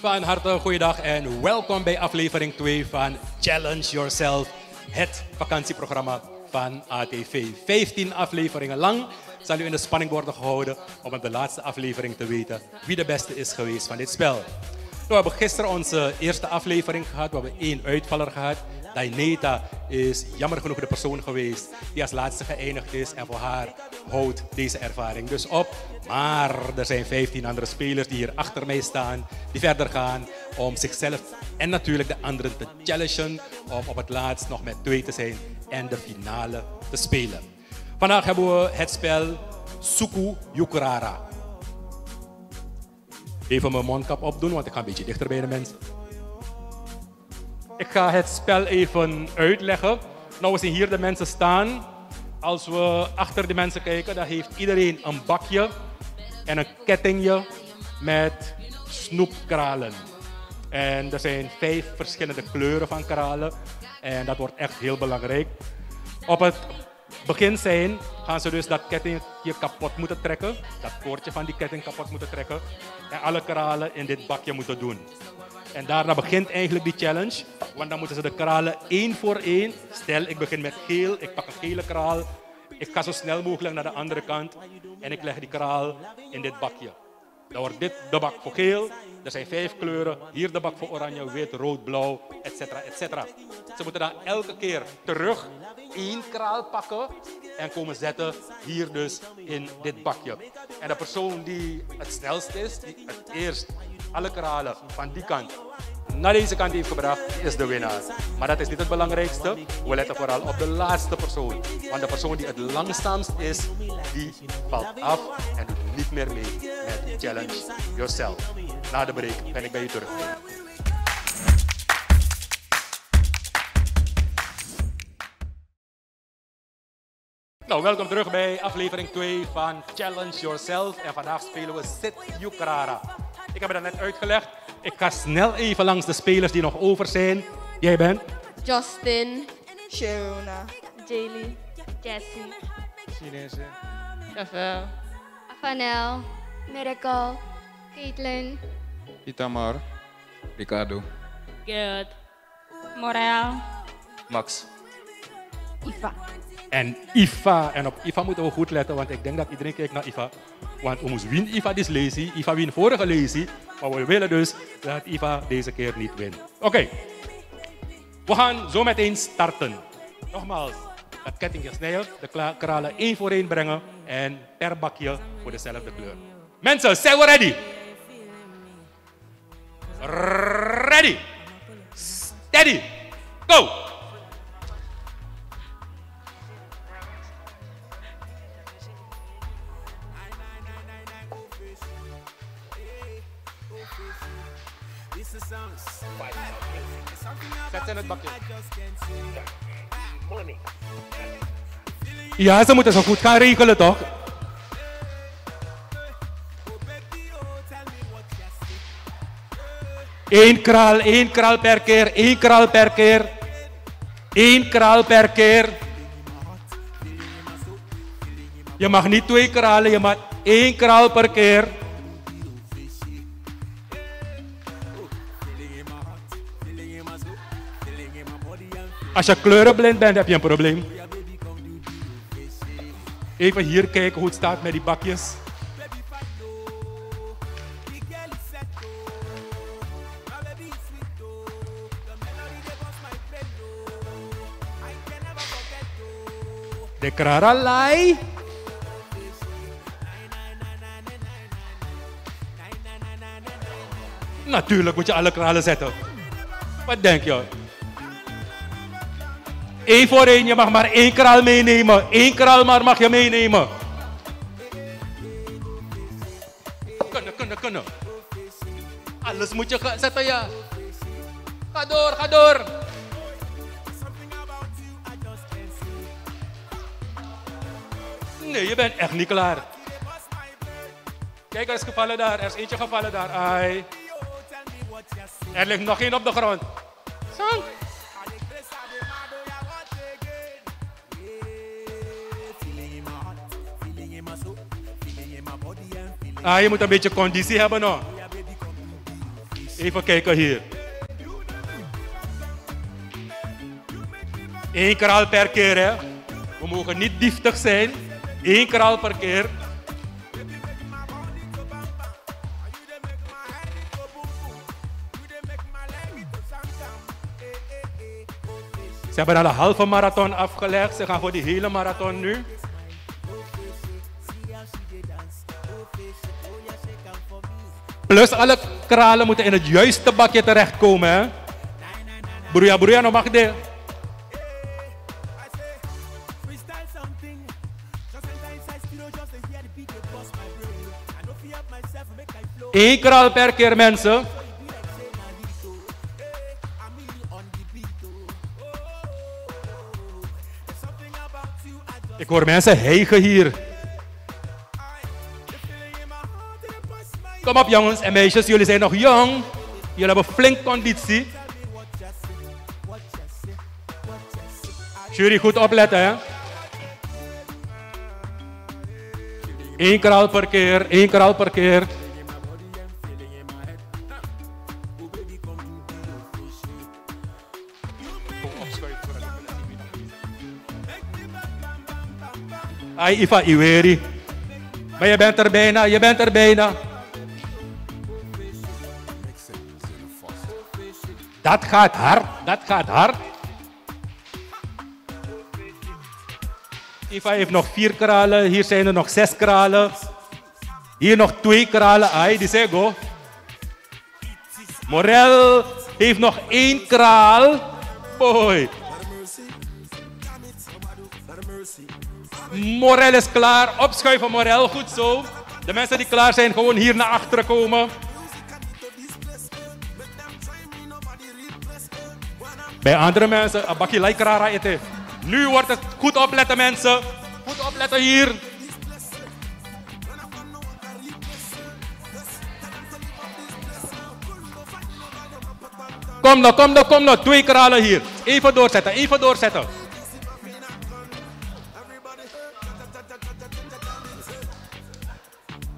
Van harte goeiedag en welkom bij aflevering 2 van Challenge Yourself, het vakantieprogramma van ATV. 15 afleveringen lang zal u in de spanning worden gehouden om op de laatste aflevering te weten wie de beste is geweest van dit spel. We hebben gisteren onze eerste aflevering gehad, we hebben één uitvaller gehad. Daineta is jammer genoeg de persoon geweest die als laatste geëindigd is. En voor haar houdt deze ervaring dus op. Maar er zijn 15 andere spelers die hier achter mij staan. Die verder gaan om zichzelf en natuurlijk de anderen te challengen. Om op het laatst nog met twee te zijn en de finale te spelen. Vandaag hebben we het spel Suku Yukurara. Even mijn mondkap opdoen, want ik ga een beetje dichter bij de mensen. Ik ga het spel even uitleggen. Nou, we zien hier de mensen staan. Als we achter de mensen kijken, dan heeft iedereen een bakje en een kettingje met snoepkralen. En er zijn vijf verschillende kleuren van kralen. En dat wordt echt heel belangrijk. Op het begin zijn gaan ze dus dat kettingje kapot moeten trekken. Dat koordje van die ketting kapot moeten trekken. En alle kralen in dit bakje moeten doen. En daarna begint eigenlijk die challenge. Want dan moeten ze de kralen één voor één. Stel, ik begin met geel, ik pak een gele kraal. Ik ga zo snel mogelijk naar de andere kant. En ik leg die kraal in dit bakje. Dan wordt dit de bak voor geel. Er zijn vijf kleuren. Hier de bak voor oranje, wit, rood, blauw, etc. etc. Ze moeten dan elke keer terug één kraal pakken en komen zetten hier dus in dit bakje. En de persoon die het snelst is, die het eerst alle kralen van die kant naar deze kant heeft gebracht, is de winnaar. Maar dat is niet het belangrijkste. We letten vooral op de laatste persoon. Want de persoon die het langzaamst is, die valt af en doet niet meer mee met Challenge Yourself. Na de break ben ik bij je terug. Nou, welkom terug bij aflevering 2 van Challenge Yourself. En vandaag spelen we Sit Yukrara. Ik heb het net uitgelegd. Ik ga snel even langs de spelers die nog over zijn. Jij bent? Justin, Sharona. Jaylee, Jessie, Chinese. Rafael, Afanel, Miracle, Caitlin, Itamar. Ricardo. Gerard, Morel, Max. Iva. En Ifa. En op Ifa moeten we goed letten, want ik denk dat iedereen kijkt naar Ifa. Want we moesten winnen Ifa dit lazy. Ifa win vorige lazy. Maar we willen dus dat Ifa deze keer niet wint. Oké. We gaan zo meteen starten. Nogmaals, het kettingje snijden, de kralen één voor één brengen en per bakje voor dezelfde kleur. Mensen, zijn we ready? Ready. Steady. Go. Het bakje. Ja, ze moeten zo goed gaan regelen, toch? Eén kraal, één kraal per keer, één kraal per keer. Eén kraal per keer. Je mag niet twee kralen, je mag één kraal per keer. Als je kleurenblind bent, heb je een probleem. Even hier kijken hoe het staat met die bakjes. De kraralai. Natuurlijk moet je alle kralen zetten. Wat denk je? Eén voor één, je mag maar één kraal meenemen. Eén kraal maar mag je meenemen. Kunnen, kunnen, kunnen. Alles moet je zetten, ja. Ga door, ga door. Nee, je bent echt niet klaar. Kijk, er is gevallen daar. Er is eentje gevallen daar. Ai. Er ligt nog één op de grond. Zo. Ah, je moet een beetje conditie hebben, no. Even kijken hier. Eén kraal per keer, hè. We mogen niet dieftig zijn. Eén kraal per keer. Ze hebben al een halve marathon afgelegd. Ze gaan voor die hele marathon nu. Plus alle kralen moeten in het juiste bakje terechtkomen. Hè? Broeia, nog mag de. Eén kraal per keer, mensen. Ik hoor mensen hijgen hier. Kom op jongens en meisjes, jullie zijn nog jong. Jullie hebben flink conditie. Jury, goed opletten hè. Eén kraal per keer, één kraal per keer. Ay, Ifa Iweri. Maar je bent er bijna, je bent er bijna. Dat gaat hard, dat gaat hard. Iva heeft nog vier kralen, hier zijn er nog zes kralen. Hier nog twee kralen, ai, die zeg go. Morel heeft nog één kraal. Boy. Morel is klaar. Opschuiven Morel, goed zo. De mensen die klaar zijn, gewoon hier naar achteren komen. Bij andere mensen, een bakje lijkrara eten. Nu wordt het goed opletten mensen. Goed opletten hier. Kom nou, kom nou, kom nou. Twee kralen hier. Even doorzetten, even doorzetten.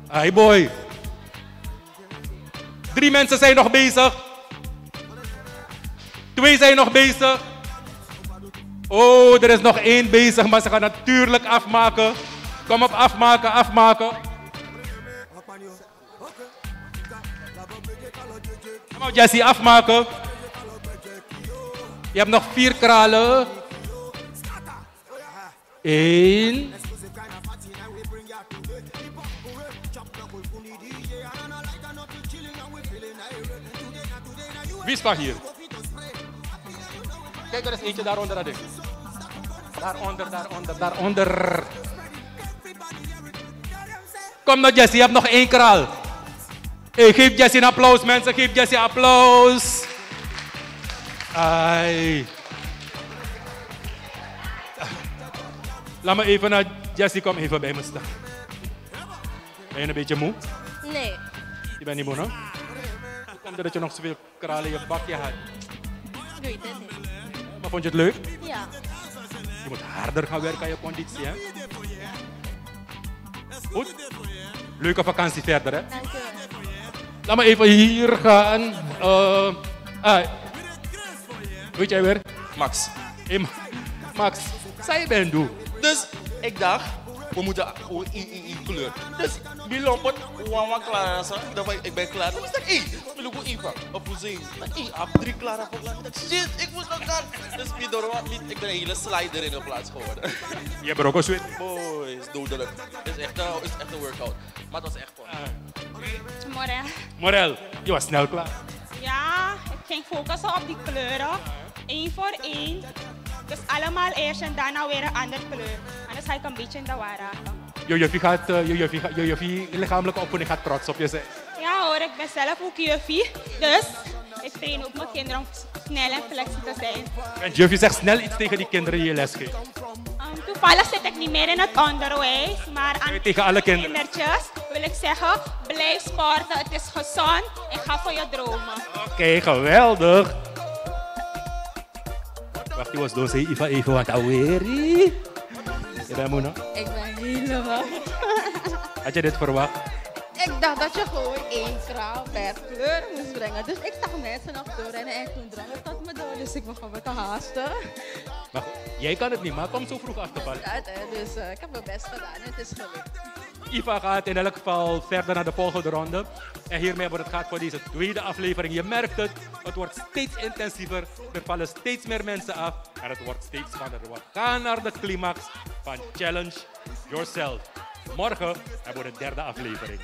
Hey boy. Drie mensen zijn nog bezig. Twee zijn nog bezig. Oh, er is nog één bezig, maar ze gaan natuurlijk afmaken. Kom op, afmaken, afmaken. Kom op, Jesse, afmaken. Je hebt nog vier kralen. Eén. Wie is hier? Kijk, er is eentje daaronder. Dat ding. Daaronder, daaronder, daaronder. Kom nou, Jesse, je hebt nog één kraal. Hey, geef Jesse een applaus, mensen. Geef Jesse een applaus. Ai. Laat me even naar Jesse, kom even bij me staan. Ben je een beetje moe? Nee. Je bent niet moe, hè? Komt het dat je nog zoveel kralen in je bakje had? Ik weet het niet. Vond je het leuk? Ja. Je moet harder gaan werken aan je conditie, hè? Goed? Leuke vakantie verder, hè? Dank je. Laat me even hier gaan. Uh, ah, weet jij weer? Max. Hey, Ma- Max, zij ben doe. Dus ik dacht, we moeten gewoon kleur. Dus die lompet, wawa klaar is. Ik ben klaar. Dus ik wil ik ook even op ik heb drie klaar op shit, ik moet nog gaan. Dus ik door wat niet, ik ben een hele slider in de plaats geworden. Je hebt er ook een sweet. Boys, dodelijk. Het is echt, is echt een workout. Maar het was echt fun. Morel. Morel, je was snel klaar. Ja, ik ging focussen op die kleuren. Eén voor één. Dus allemaal eerst en daarna weer een andere kleur. Anders ga ik een beetje in de war raken. Juffie gaat, je juffie, je juffie lichamelijke opvoeding gaat trots op je zijn. Ja hoor, ik ben zelf ook juffie. Dus ik train ook mijn kinderen om snel en flexibel te zijn. En juffie zegt snel iets tegen die kinderen die je les geeft. Um, toevallig zit ik niet meer in het onderwijs, maar aan Tegen alle kinderen. kindertjes wil ik zeggen, blijf sporten, het is gezond en ga voor je dromen. Oké, geweldig. Wacht, die was doos, Iva even wat aweri. Je bent moe, no? Ik ben helemaal. Had je dit verwacht? Ik dacht dat je gewoon één kraal per kleur moest brengen. Dus ik zag mensen nog doorrennen en toen drong het tot me door. Dus ik begon me te haasten. Maar jij kan het niet, maar kom zo vroeg af te vallen. Ja, hè, dus eh, ik heb mijn best gedaan en het is gelukt. Iva gaat in elk geval verder naar de volgende ronde. En hiermee wordt het gaat voor deze tweede aflevering. Je merkt het, het wordt steeds intensiever. Er vallen steeds meer mensen af. En het wordt steeds spannender. We gaan naar de climax van Challenge Yourself. Morgen hebben we de derde aflevering.